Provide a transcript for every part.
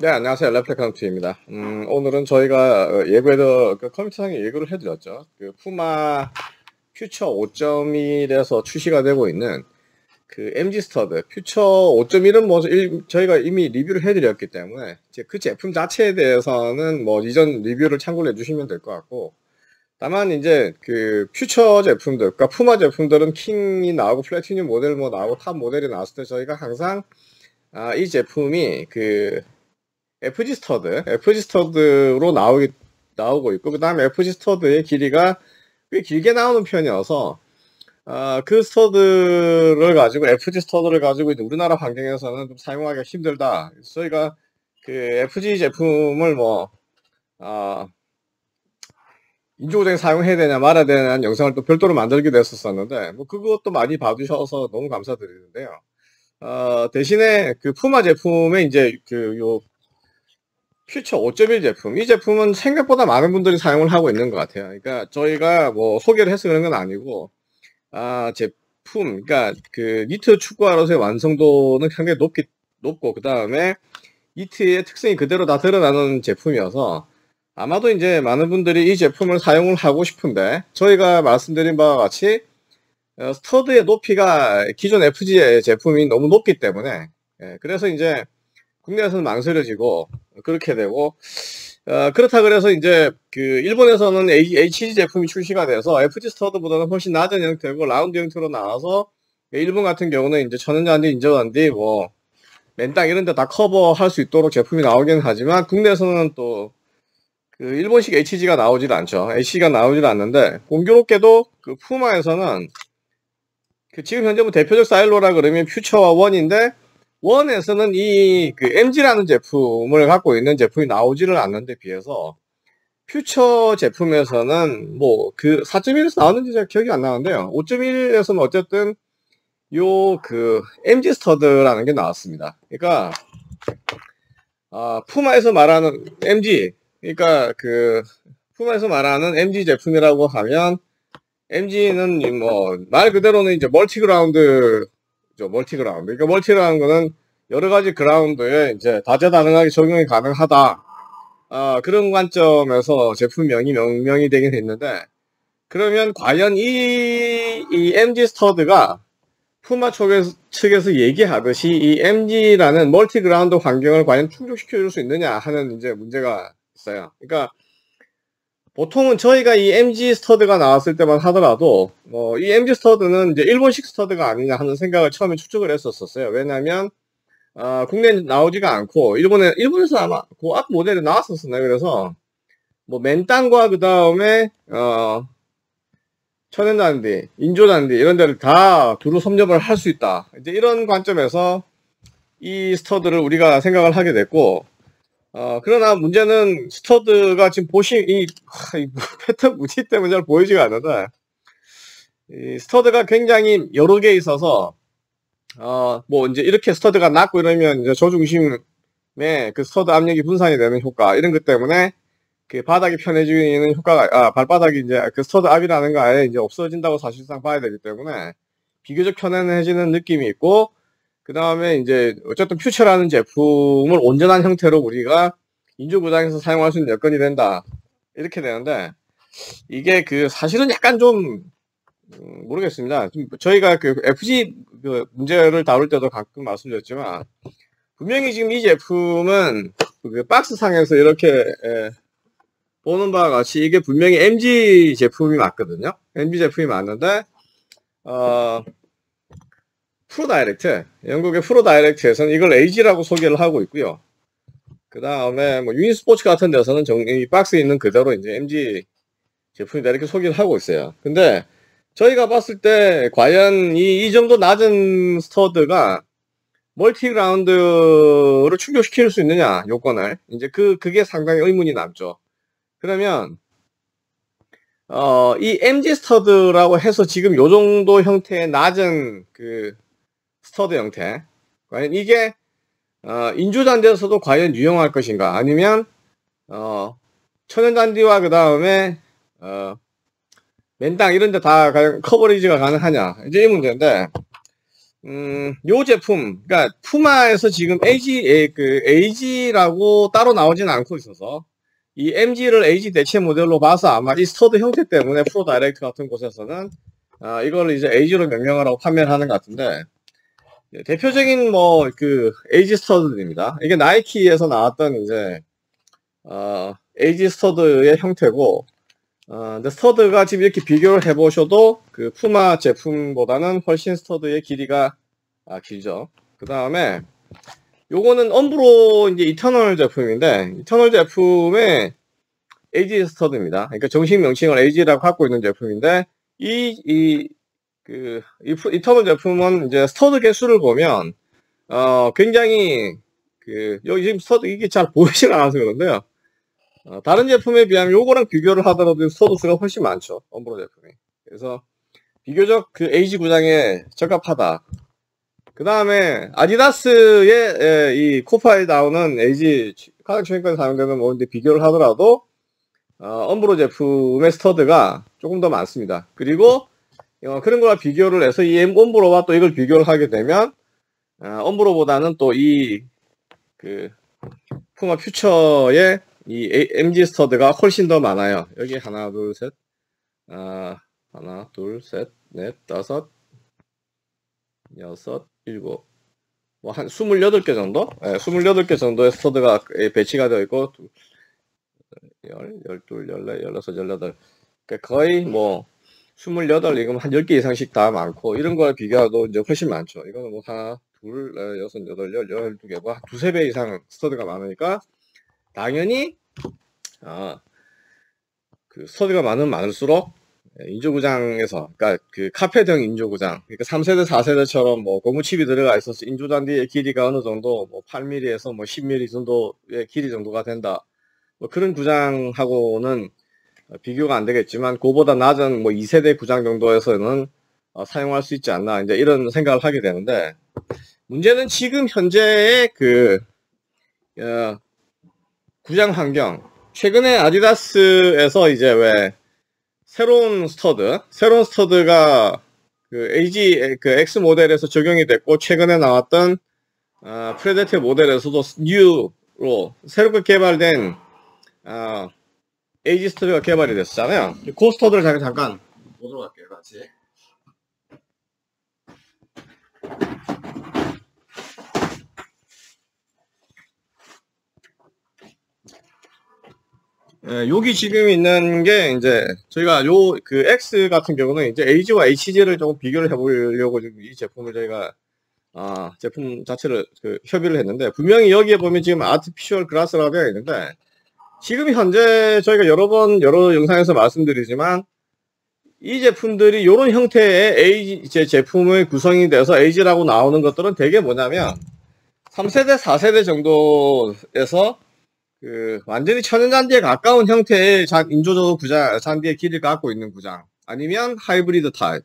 네, 안녕하세요. 레플리칸트입니다. 음, 오늘은 저희가 어, 예고에도 그 컴퓨터상에 예고를 해드렸죠. 그 푸마 퓨처 5.1에서 출시가 되고 있는 그 MG 스터드 퓨처 5.1은 뭐 일- 저희가 이미 리뷰를 해드렸기 때문에 이제 그 제품 자체에 대해서는 뭐 이전 리뷰를 참고를 해주시면 될 것 같고 다만 이제 그 퓨처 제품들, 그러니까 푸마 제품들은 킹이 나오고 플래티늄 모델 뭐 나오고 탑 모델이 나왔을 때 저희가 항상 아, 이 제품이 그 FG 스터드, FG 스터드로 나오기, 나오고 있고, 그 다음에 FG 스터드의 길이가 꽤 길게 나오는 편이어서, 아, 그 스터드를 가지고, FG 스터드를 가지고 있는 우리나라 환경에서는 좀 사용하기가 힘들다. 저희가 그 FG 제품을 뭐, 아, 인조구장에 사용해야 되냐 말아야 되냐는 영상을 또 별도로 만들기도 했었었는데, 뭐 그것도 많이 봐주셔서 너무 감사드리는데요. 어, 대신에 그 푸마 제품에 이제 그 요 퓨처 5.1 제품 이 제품은 생각보다 많은 분들이 사용을 하고 있는 것 같아요. 그러니까 저희가 뭐 소개를 해서 그런 건 아니고 아 제품 그러니까 그 니트 축구화로서의 완성도는 상당히 높기 높고 그 다음에 니트의 특성이 그대로 다 드러나는 제품이어서 아마도 이제 많은 분들이 이 제품을 사용을 하고 싶은데 저희가 말씀드린 바와 같이 어, 스터드의 높이가 기존 FG 제품이 너무 높기 때문에 예, 그래서 이제 국내에서는 망설여지고 그렇게 되고 어, 그렇다 그래서 이제 그 일본에서는 HG 제품이 출시가 돼서 FG 스터드보다는 훨씬 낮은 형태고 라운드 형태로 나와서 일본 같은 경우는 이제 천연잔디, 인조잔디, 뭐 맨땅 이런 데 다 커버할 수 있도록 제품이 나오긴 하지만 국내에서는 또 그 일본식 HG가 나오질 않죠. HG가 나오질 않는데 공교롭게도 그 푸마에서는 그 지금 현재 뭐 대표적 사일로라 그러면 퓨처와 원인데 원에서는 이 그 MG라는 제품을 갖고 있는 제품이 나오지를 않는데 비해서 퓨처 제품에서는 뭐 그 4.1에서 나왔는지 제가 기억이 안 나는데요. 5.1에서는 어쨌든 요 그 MG 스터드라는 게 나왔습니다. 그러니까 아 푸마에서 말하는 MG 그러니까 그 푸마에서 말하는 MG 제품이라고 하면 MG는 뭐 말 그대로는 이제 multi ground multi ground 그러니까 multi라는 거는 여러 가지 그라운드에 이제 다재다능하게 적용이 가능하다 아, 그런 관점에서 제품명이 명명이 되긴 했는데 그러면 과연 이, 이 MG 스터드가 푸마 측에서, 측에서 얘기하듯이 이 MG라는 multi ground 환경을 과연 충족시켜 줄 수 있느냐 하는 이제 문제가 있어요. 그러니까 보통은 저희가 이 MG 스터드가 나왔을 때만 하더라도 뭐이 MG 스터드는 이제 일본식 스터드가 아니냐 하는 생각을 처음에 추측을 했었었어요. 왜냐하면 아, 국내에 나오지가 않고 일본에 일본에서 아마 그 앞 모델이 나왔었었나요? 그래서 뭐 맨땅과 그 다음에 어 천연잔디, 인조잔디 이런 데를 다 두루 섭렵을 할 수 있다. 이제 이런 관점에서 이 스터드를 우리가 생각을 하게 됐고 어, 그러나 문제는 스터드가 지금 보시, 이, 하, 이 패턴 무늬 때문에 잘 보이지가 않는데, 이 스터드가 굉장히 여러 개 있어서, 어, 뭐 이제 이렇게 스터드가 낮고 이러면 이제 저중심에 그 스터드 압력이 분산이 되는 효과, 이런 것 때문에 그 바닥이 편해지는 효과가, 아, 발바닥이 이제 그 스터드 압이라는 거 아예 이제 없어진다고 사실상 봐야 되기 때문에 비교적 편안해지는 느낌이 있고, 그 다음에 이제 어쨌든 퓨처라는 제품을 온전한 형태로 우리가 인조구장에서 사용할 수 있는 여건이 된다. 이렇게 되는데 이게 그 사실은 약간 좀 음, 모르겠습니다. 좀 저희가 그 FG 그 문제를 다룰 때도 가끔 말씀드렸지만 분명히 지금 이 제품은 그 박스 상에서 이렇게 예, 보는 바와 같이 이게 분명히 MG 제품이 맞거든요. MG 제품이 맞는데 어 프로 다이렉트, 영국의 프로 다이렉트에서는 이걸 AG라고 소개를 하고 있고요. 그 다음에 뭐 유니 스포츠 같은 데서는 정, 이 박스에 있는 그대로 이제 MG 제품이다 이렇게 소개를 하고 있어요. 근데 저희가 봤을 때 과연 이, 이 정도 낮은 스터드가 multi ground를 충족시킬 수 있느냐 요건을 이제 그 그게 상당히 의문이 남죠. 그러면 어, 이 MG 스터드라고 해서 지금 요 정도 형태의 낮은 그 스터드 형태. 과연 이게, 어, 인조잔디에서도 과연 유용할 것인가? 아니면, 어, 천연잔디와 그 다음에, 어, 맨땅 이런 데 다 coverage가 가능하냐? 이제 이 문제인데, 음, 요 제품, 그러니까 푸마에서 지금 AG, 그 AG라고 따로 나오진 않고 있어서 이 MG를 AG 대체 모델로 봐서 아마 이 스터드 형태 때문에 프로 다이렉트 같은 곳에서는 아, 이걸 이제 AG로 명명하라고 판매를 하는 것 같은데 예, 대표적인 뭐그 AG 스터드입니다. 이게 나이키에서 나왔던 이제 어, AG 스터드의 형태고 어, 근데 스터드가 지금 이렇게 비교를 해보셔도 그 푸마 제품보다는 훨씬 스터드의 길이가 아, 길죠. 그 다음에 요거는 엄브로 이제 이터널 제품인데 이터널 제품의 AG 스터드입니다. 그러니까 정식 명칭을 AG라고 갖고 있는 제품인데 이 이 그 이터널 제품은 이제 스터드 개수를 보면 어 굉장히 그 여기 지금 스터드 이게 잘 보이질 않아서 그런데요. 어, 다른 제품에 비하면 요거랑 비교를 하더라도 스터드 수가 훨씬 많죠. 엄브로 제품이. 그래서 비교적 그 AG 구장에 적합하다. 그 다음에 아디다스의 이 코파에 나오는 AG 가장 최근까지 사용되는 뭐인데 비교를 하더라도 어, 엄브로 제품의 스터드가 조금 더 많습니다. 그리고 어, 그런 거와 비교를 해서 이 엄브로와 또 이걸 비교를 하게 되면 어, 엄브로보다는 또 이 그 푸마 퓨처의 이 MG 스터드가 훨씬 더 많아요. 여기 하나, 둘, 셋, 아, 하나, 둘, 셋, 넷, 다섯, 여섯, 일곱, 뭐 한 28개 정도? 네, 28개 정도의 스터드가 배치가 되어 있고, 열, 열둘, 열네, 열여섯, 열여덟. 그러니까 거의 뭐, 28, 이건 한 10개 이상씩 다 많고, 이런 거에 비교해도 이제 훨씬 많죠. 이거는 뭐 하나, 둘, 네, 여섯, 여덟, 열, 열두 개, 뭐 두세 배 이상 스터드가 많으니까, 당연히, 아, 그 스터드가 많으면 많을수록, 인조구장에서, 그러니까 그 카페등 인조구장, 그러니까 3세대, 4세대처럼 뭐 고무칩이 들어가 있어서 인조잔디의 길이가 어느 정도 뭐 8mm에서 뭐 10mm 정도의 길이 정도가 된다. 뭐 그런 구장하고는 비교가 안 되겠지만 그보다 낮은 뭐 2세대 구장 정도에서는 어, 사용할 수 있지 않나 이제 이런 생각을 하게 되는데 문제는 지금 현재의 그 어, 구장 환경. 최근에 아디다스에서 이제 왜 새로운 스터드 새로운 스터드가 그 AG 그 X 모델에서 적용이 됐고 최근에 나왔던 어, 프레데터 모델에서도 new로 새롭게 개발된 어, AG 스터드가 개발이 됐잖아요. 그 스터드를 잠깐, 잠깐 보도록 할게요, 같이. 예, 여기 지금 있는 게 이제 저희가 요 그 X 같은 경우는 이제 AG와 HG를 조금 비교를 해보려고 지금 이 제품을 저희가 아 제품 자체를 그 협의를 했는데 분명히 여기에 보면 지금 아티피셜 그라스라고 되어 있는데 지금 현재 저희가 여러 번 여러 영상에서 말씀드리지만 이 제품들이 이런 형태의 제 제품의 구성이 돼서 AG라고 나오는 것들은 대개 뭐냐면 3세대, 4세대 정도에서 그 완전히 천연잔디에 가까운 형태의 인조조 구장, 잔디의 길이를 갖고 있는 구장 아니면 하이브리드 타입.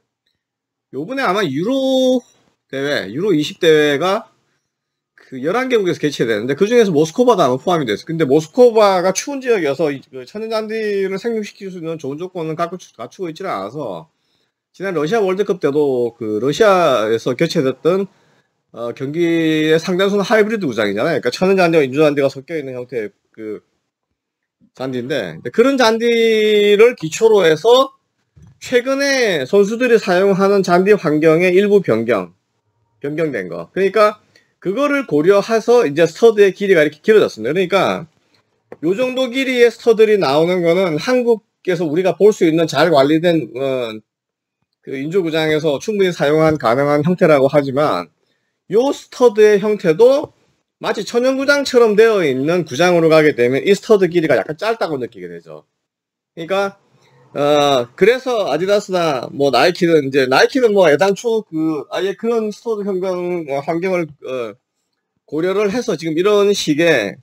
요번에 아마 유로 대회, 유로 20 대회가 그 11개국에서 개최되는데 그 중에서 모스코바도 아마 포함이 됐어요. 근데 모스코바가 추운 지역이어서 그 천연잔디를 생육시킬 수 있는 좋은 조건은 갖추고 있지는 않아서 지난 러시아 월드컵 때도 그 러시아에서 개최됐던 어, 경기의 상당수는 하이브리드 구장이잖아요. 그러니까 천연잔디와 인조잔디가 섞여 있는 형태의 그 잔디인데 그런 잔디를 기초로 해서 최근에 선수들이 사용하는 잔디 환경의 일부 변경, 변경된 거. 그러니까 그거를 고려해서 이제 스터드의 길이가 이렇게 길어졌습니다. 그러니까 요 정도 길이의 스터드들이 나오는 거는 한국에서 우리가 볼 수 있는 잘 관리된 어, 그 인조구장에서 충분히 사용한 가능한 형태라고 하지만 요 스터드의 형태도 마치 천연구장처럼 되어 있는 구장으로 가게 되면 이 스터드 길이가 약간 짧다고 느끼게 되죠. 그러니까 어 그래서 아디다스나 뭐 나이키는 이제 나이키는 뭐 애당초 그 아예 그런 스터드 환경 어, 환경을 어, 고려를 해서 지금 이런 식의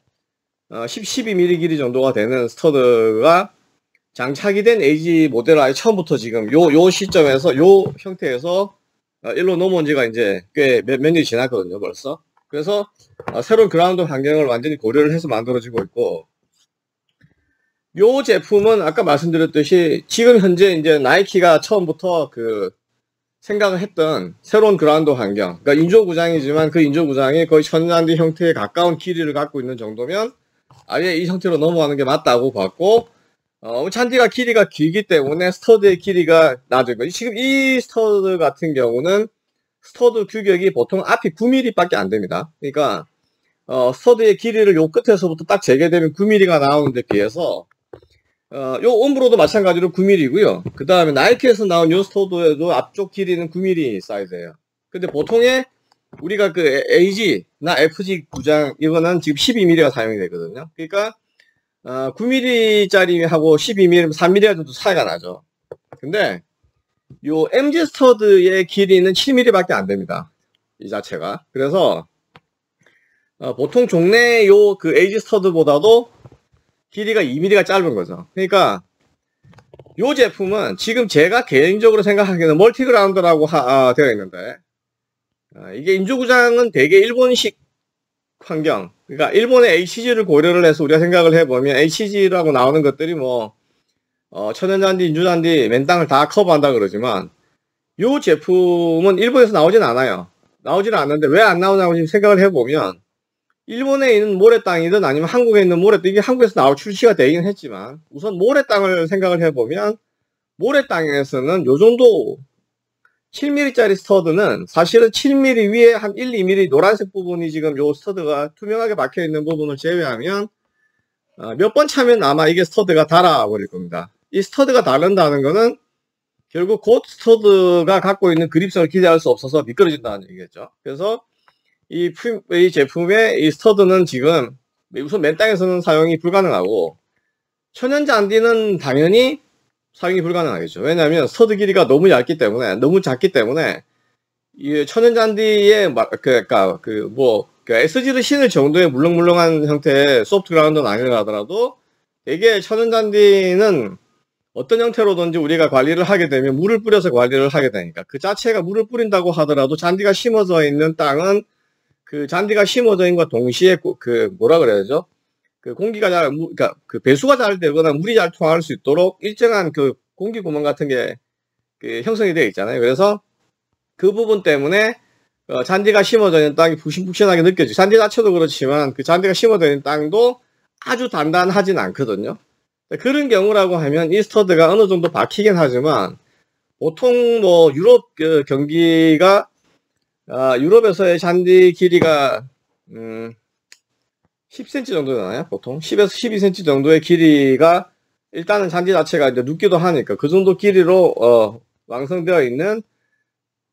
어, 10, 12mm 길이 정도가 되는 스터드가 장착이 된 AG 모델을 아예 처음부터 지금 요, 요 시점에서 요 형태에서 어, 일로 넘어온 지가 이제 꽤 몇, 몇 년이 지났거든요, 벌써. 그래서 어, 새로운 그라운드 환경을 완전히 고려를 해서 만들어지고 있고, 요 제품은 아까 말씀드렸듯이 지금 현재 이제 나이키가 처음부터 그 생각을 했던 새로운 그라운드 환경, 그러니까 인조 구장이지만 그 인조 구장이 거의 천연잔디 형태에 가까운 길이를 갖고 있는 정도면 아예 이 형태로 넘어가는 게 맞다고 봤고 어, 잔디가 길이가 길기 때문에 스터드의 길이가 낮은 거지. 지금 이 스터드 같은 경우는 스터드 규격이 보통 앞이 9mm밖에 안 됩니다. 그러니까 어, 스터드의 길이를 요 끝에서부터 딱 재게 되면 9mm가 나오는 데 비해서 어, 요 엄브로도 마찬가지로 9mm고요. 그 다음에 나이키에서 나온 요 스터드에도 앞쪽 길이는 9mm 사이즈예요. 근데 보통의 우리가 그 AG나 FG 구장 이거는 지금 12mm가 사용이 되거든요. 그러니까 어, 9mm짜리하고 12mm, 3mm 정도 차이가 나죠. 근데 요 MG 스터드의 길이는 7mm밖에 안 됩니다. 이 자체가. 그래서 어, 보통 종래 요 그 AG 스터드보다도 길이가 2mm가 짧은 거죠. 그러니까 요 제품은 지금 제가 개인적으로 생각하기에는 multi ground라고 하, 아, 되어 있는데 아, 이게 인조구장은 되게 일본식 환경 그러니까 일본의 HG를 고려를 해서 우리가 생각을 해보면 HG라고 나오는 것들이 뭐 어, 천연잔디, 인조잔디, 맨땅을 다 커버한다 그러지만 요 제품은 일본에서 나오진 않아요. 나오지는 않는데 왜 안 나오냐고 지금 생각을 해보면 일본에 있는 모래땅이든 아니면 한국에 있는 모래땅, 이게 한국에서 나올 출시가 되긴 했지만, 우선 모래땅을 생각을 해보면, 모래땅에서는 요 정도 7mm짜리 스터드는 사실은 7mm 위에 한 1, 2mm 노란색 부분이 지금 요 스터드가 투명하게 박혀 있는 부분을 제외하면, 어, 몇번 차면 아마 이게 스터드가 닳아버릴 겁니다. 이 스터드가 닳는다는 거는 결국 곧 스터드가 갖고 있는 그립성을 기대할 수 없어서 미끄러진다는 얘기겠죠. 그래서 이, 이 제품의 이 스터드는 지금 우선 맨 땅에서는 사용이 불가능하고 천연잔디는 당연히 사용이 불가능하겠죠. 왜냐하면 스터드 길이가 너무 얇기 때문에 너무 작기 때문에 이 천연잔디의 그러니까 그뭐 그 SG를 신을 정도의 물렁물렁한 형태의 soft ground는 아니라더라도 되게 천연잔디는 어떤 형태로든지 우리가 관리를 하게 되면 물을 뿌려서 관리를 하게 되니까 그 자체가 물을 뿌린다고 하더라도 잔디가 심어져 있는 땅은 그 잔디가 심어져 있는 것 동시에 그 뭐라 그래야죠? 그 공기가 잘, 그러니까 그 배수가 잘 되거나 물이 잘 통할 수 있도록 일정한 그 공기 구멍 같은 게 그 형성이 되어 있잖아요. 그래서 그 부분 때문에 어, 잔디가 심어져 있는 땅이 푹신푹신하게 느껴지죠. 잔디 자체도 그렇지만 그 잔디가 심어져 있는 땅도 아주 단단하진 않거든요. 그런 경우라고 하면 이스터드가 어느 정도 박히긴 하지만 보통 뭐 유럽 그 경기가 아, 유럽에서의 잔디 길이가 음, 10cm 정도 되나요? 보통 10에서 12cm 정도의 길이가 일단은 잔디 자체가 이제 눕기도 하니까 그 정도 길이로 어, 완성되어 있는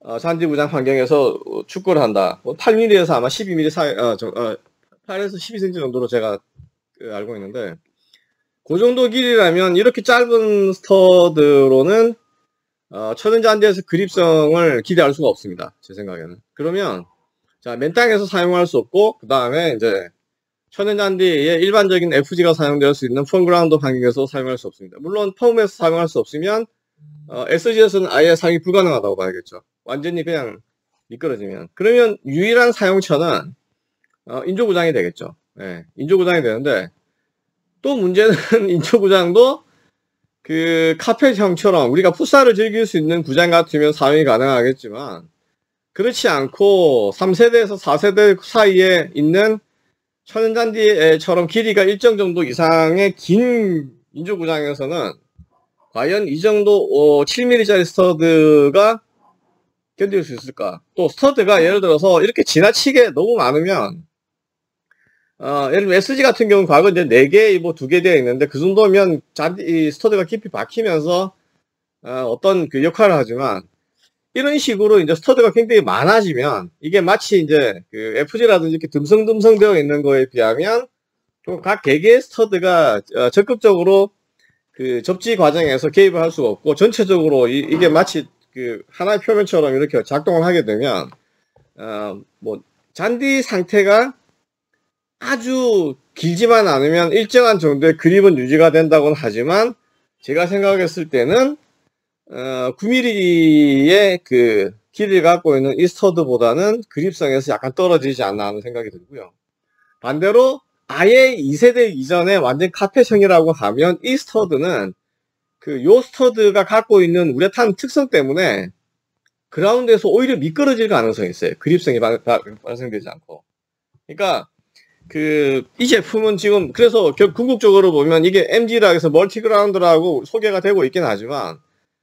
어, 잔디 구장 환경에서 축구를 한다. 뭐 8mm에서 아마 12mm 사이, 어, 저, 어, 8에서 12cm 정도로 제가 그, 알고 있는데 그 정도 길이라면 이렇게 짧은 스터드로는 어, 천연잔디에서 그립성을 기대할 수가 없습니다. 제 생각에는. 그러면 자, 맨 땅에서 사용할 수 없고 그 다음에 이제 천연잔디의 일반적인 FG가 사용될 수 있는 firm ground 환경에서 사용할 수 없습니다. 물론 firm에서 사용할 수 없으면 어, SG에서는 아예 사용이 불가능하다고 봐야겠죠. 완전히 그냥 미끄러지면. 그러면 유일한 사용처는 어, 인조구장이 되겠죠. 네, 인조구장이 되는데 또 문제는 인조구장도 그 카펫형처럼 우리가 풋살을 즐길 수 있는 구장 같으면 사용이 가능하겠지만 그렇지 않고 3세대에서 4세대 사이에 있는 천연잔디처럼 길이가 일정 정도 이상의 긴 인조구장에서는 과연 이 정도 어, 7mm짜리 스터드가 견딜 수 있을까? 또 스터드가 예를 들어서 이렇게 지나치게 너무 많으면 어, 예를 들면 SG 같은 경우는 과거 이제 4개, 뭐 2개 되어 있는데 그 정도면 잔디, 스터드가 깊이 박히면서 어, 떤그 역할을 하지만 이런 식으로 이제 스터드가 굉장히 많아지면 이게 마치 이제 그 FG라든지 이렇게 듬성듬성 되어 있는 거에 비하면 또각 개개의 스터드가 어, 적극적으로 그 접지 과정에서 개입을 할 수가 없고 전체적으로 이, 이게 마치 그 하나의 표면처럼 이렇게 작동을 하게 되면 어, 뭐 잔디 상태가 아주 길지만 않으면 일정한 정도의 그립은 유지가 된다고는 하지만 제가 생각했을 때는 어, 9mm의 그 길이를 갖고 있는 이 스터드보다는 그립성에서 약간 떨어지지 않나 하는 생각이 들고요. 반대로 아예 2세대 이전에 완전 카펫형이라고 하면 이 스터드는 그 요 스터드가 갖고 있는 우레탄 특성 때문에 그라운드에서 오히려 미끄러질 가능성이 있어요. 그립성이 발, 발생되지 않고. 그러니까 그 이 제품은 지금 그래서 궁극적으로 보면 이게 MG라 해서 multi ground라고 소개가 되고 있긴 하지만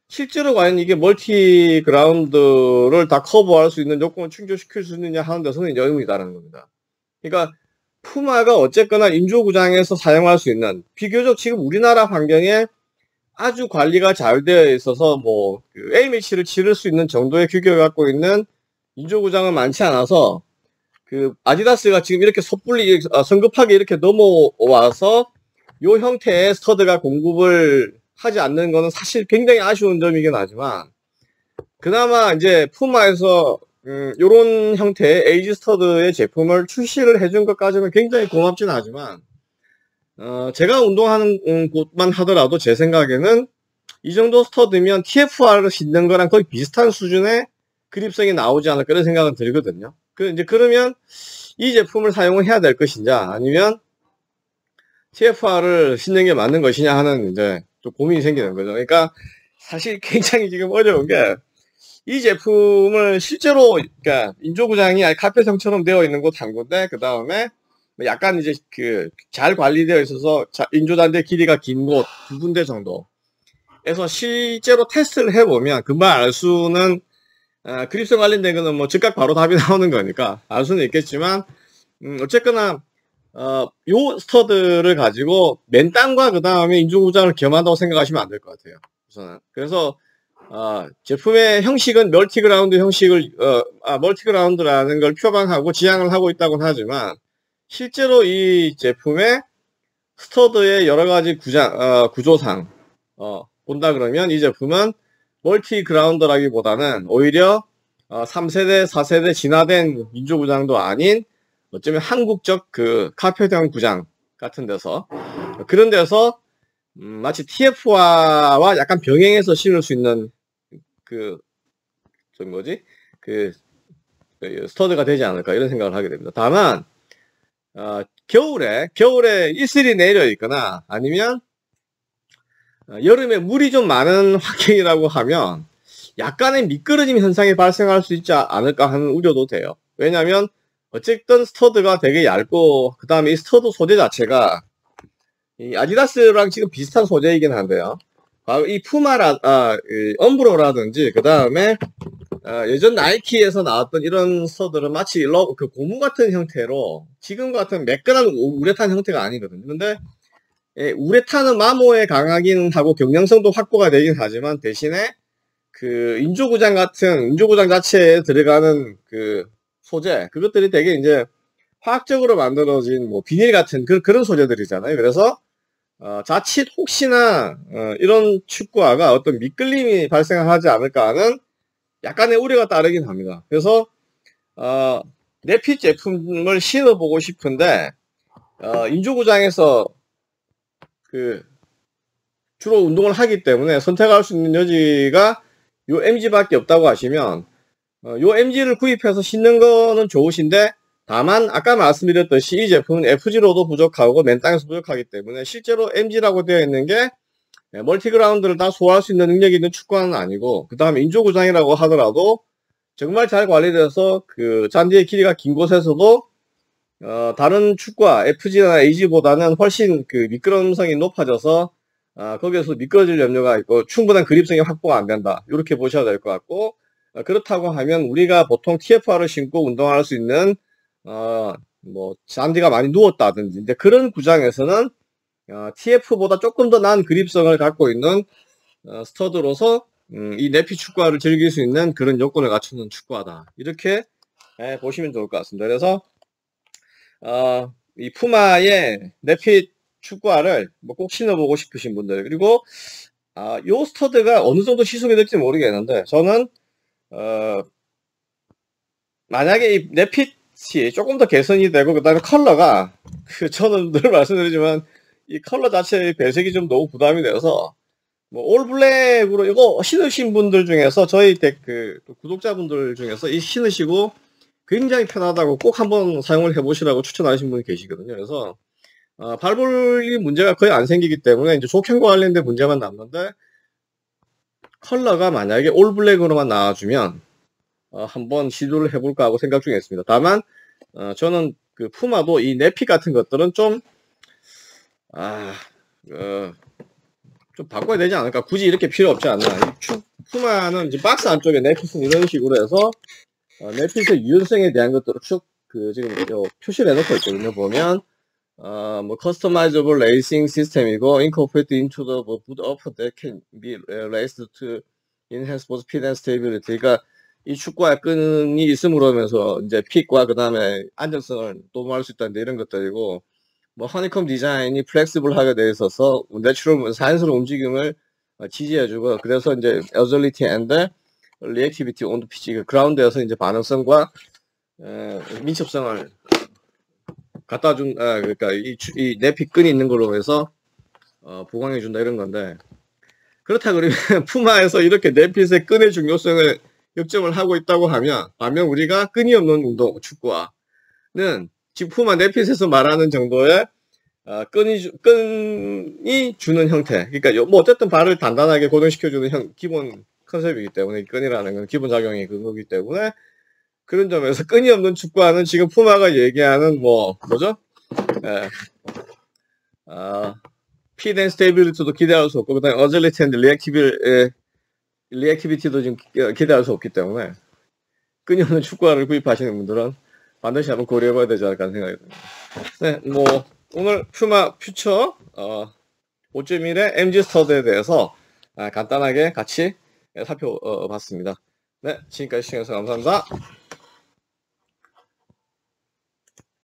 실제로 과연 이게 멀티그라운드를 다 커버할 수 있는 요건을 충족시킬 수 있느냐 하는 데서는 의문이다라는 겁니다. 그러니까 푸마가 어쨌거나 인조구장에서 사용할 수 있는 비교적 지금 우리나라 환경에 아주 관리가 잘 되어 있어서 뭐그 A매치를 치를 수 있는 정도의 규격을 갖고 있는 인조구장은 많지 않아서 그 아디다스가 지금 이렇게 섣불리 어, 성급하게 이렇게 넘어와서 요 형태의 스터드가 공급을 하지 않는 것은 사실 굉장히 아쉬운 점이긴 하지만 그나마 이제 푸마에서 음, 요런 형태의 AG 스터드의 제품을 출시를 해준 것까지는 굉장히 고맙진 하지만 어, 제가 운동하는 음, 곳만 하더라도 제 생각에는 이 정도 스터드면 TF를 신는 거랑 거의 비슷한 수준의 그립성이 나오지 않을까 이런 생각은 들거든요. 그 이제 그러면 이 제품을 사용을 해야 될 것이냐 아니면 TFR을 신는 게 맞는 것이냐 하는 이제 좀 고민이 생기는 거죠. 그러니까 사실 굉장히 지금 어려운 게 이 제품을 실제로 그러니까 인조구장이 카페성처럼 되어 있는 곳 한 군데 그 다음에 뭐 약간 이제 그 잘 관리되어 있어서 인조단대 길이가 긴 곳 두 군데 정도에서 실제로 테스트를 해보면 금방 알 수는 어, 그립성 관련된 거는 뭐 즉각 바로 답이 나오는 거니까 알 수는 있겠지만 음, 어쨌거나 어, 요 스터드를 가지고 맨 땅과 그 다음에 인조구장을 겸한다고 생각하시면 안 될 것 같아요. 우선은. 그래서, 어, 제품의 형식은 multi ground 형식을, 어, 아, multi ground라는 걸 표방하고 지향을 하고 있다고는 하지만, 실제로 이 제품의 스터드의 여러 가지 구장, 어, 구조상, 어, 본다 그러면 이 제품은 멀티 그라운드라기보다는 오히려 어, 3세대, 4세대 진화된 인조구장도 아닌 어쩌면 한국적 그 카페형 구장 같은 데서 그런 데서 음, 마치 TF와 약간 병행해서 실을 수 있는 그, 저 뭐지? 그, 그, 스터드가 되지 않을까 이런 생각을 하게 됩니다. 다만, 어, 겨울에, 겨울에 이슬이 내려 있거나 아니면 어, 여름에 물이 좀 많은 환경이라고 하면 약간의 미끄러짐 현상이 발생할 수 있지 않을까 하는 우려도 돼요. 왜냐하면 어쨌든 스터드가 되게 얇고 그 다음에 이 스터드 소재 자체가 이 아디다스랑 지금 비슷한 소재이긴 한데요. 이 푸마라, 아, 이 엄브로라든지 그 다음에 아, 예전 나이키에서 나왔던 이런 스터드는 마치 러, 그 고무 같은 형태로 지금 같은 매끈한 우레탄 형태가 아니거든요. 근데 예, 우레탄은 마모에 강하긴 하고 경량성도 확보가 되긴 하지만 대신에 그 인조구장 같은 인조구장 자체에 들어가는 그 소재 그것들이 되게 이제 화학적으로 만들어진 뭐 비닐 같은 그, 그런 소재들이잖아요. 그래서 어, 자칫 혹시나 어, 이런 축구화가 어떤 미끌림이 발생하지 않을까 하는 약간의 우려가 따르긴 합니다. 그래서 어, 내핏 제품을 신어보고 싶은데 어, 인조구장에서 그 주로 운동을 하기 때문에 선택할 수 있는 여지가 요 MG밖에 없다고 하시면 어, 요 MG를 구입해서 신는 거는 좋으신데 다만 아까 말씀드렸듯이 이 제품은 FG로도 부족하고 맨 땅에서 부족하기 때문에 실제로 MG라고 되어 있는 게 예, 멀티그라운드를 다 소화할 수 있는 능력이 있는 축구화는 아니고 그 다음에 인조구장이라고 하더라도 정말 잘 관리돼서 그 잔디의 길이가 긴 곳에서도 어, 다른 축구화 FG나 AG보다는 훨씬 그 미끄럼성이 높아져서 아, 거기에서 미끄러질 염려가 있고 충분한 그립성이 확보가 안 된다 이렇게 보셔야 될 것 같고 어, 그렇다고 하면 우리가 보통 TFR을 신고 운동할 수 있는 어, 뭐 잔디가 많이 누웠다든지 근데 그런 구장에서는 어, TF보다 조금 더 나은 그립성을 갖고 있는 어, 스터드로서 음, 이 내피 축구화를 즐길 수 있는 그런 요건을 갖추는 축구화다 이렇게 예, 보시면 좋을 것 같습니다. 그래서 어, 이 푸마의 내피 축구화를 뭐 꼭 신어보고 싶으신 분들 그리고 아, 요 스터드가 어느 정도 시속이 될지 모르겠는데 저는 어, 만약에 이 내핏이 조금 더 개선이 되고 그 다음에 컬러가 그 저는 늘 말씀드리지만 이 컬러 자체의 배색이 좀 너무 부담이 되어서 뭐 올블랙으로 이거 신으신 분들 중에서 저희 그 구독자분들 중에서 이 신으시고 굉장히 편하다고 꼭 한번 사용을 해보시라고 추천하신 분이 계시거든요. 그래서 어, 발볼이 문제가 거의 안 생기기 때문에 이제 조캔과 관련된 문제만 남는데 컬러가 만약에 올블랙으로만 나와주면 어, 한번 시도를 해볼까 하고 생각 중에 있습니다. 다만 어, 저는 그 푸마도 이 네피 같은 것들은 좀 아, 어, 좀 바꿔야 되지 않을까? 굳이 이렇게 필요 없지 않나? 푸마는 이제 박스 안쪽에 NETFIT은 이런 식으로 해서 어, 네핏의 유연성에 대한 것들을 쭉 그 지금 요 표시를 해놓고 있거든요. 보면 어, 뭐 customizable lacing 시스템이고 incorporate into the 뭐, boot upper that can be. 그러니까 이 축구화 끈이 있음으로 하면서 이제 fit과 그 다음에 안정성을 도모할 수 있다는데 이런 것들이고 뭐 honeycomb 디자인이 flexible하게 돼 있어서 natural 자연스러운 움직임을 어, 지지해주고 그래서 이제 on the pitch 그 그라운드에서 이제 반응성과 에, 민첩성을 갖다 준 아, 그러니까 이, 추- 이 내피 끈이 있는 걸로 해서 어, 보강해 준다 이런 건데 그렇다 그러면 푸마에서 이렇게 내핏의 끈의 중요성을 역점을 하고 있다고 하면 반면 우리가 끈이 없는 운동 축구화는 지금 푸마 내핏에서 말하는 정도의 어, 끈이, 주- 끈이 주는 형태. 그러니까 요- 뭐 어쨌든 발을 단단하게 고정시켜주는 형, 기본 컨셉이기 때문에 이 끈이라는 건 기본 작용이 그거기 때문에 그런 점에서 끈이 없는 축구화는 지금 푸마가 얘기하는 뭐 뭐죠? 예. 아, fit and stability도 기대할 수 없고 그다음에 agility and reactivil 에, reactivity도 지금 기- 기대할 수 없기 때문에 끈이 없는 축구화를 구입하시는 분들은 반드시 한번 고려해봐야 되지 않을까 하는 생각이 듭니다. 네, 뭐 오늘 퓨마 퓨처 어, 5.1의 MG 스터드에 대해서 아, 간단하게 같이 살펴봤습니다. 네, 지금까지 시청해주셔서 감사합니다.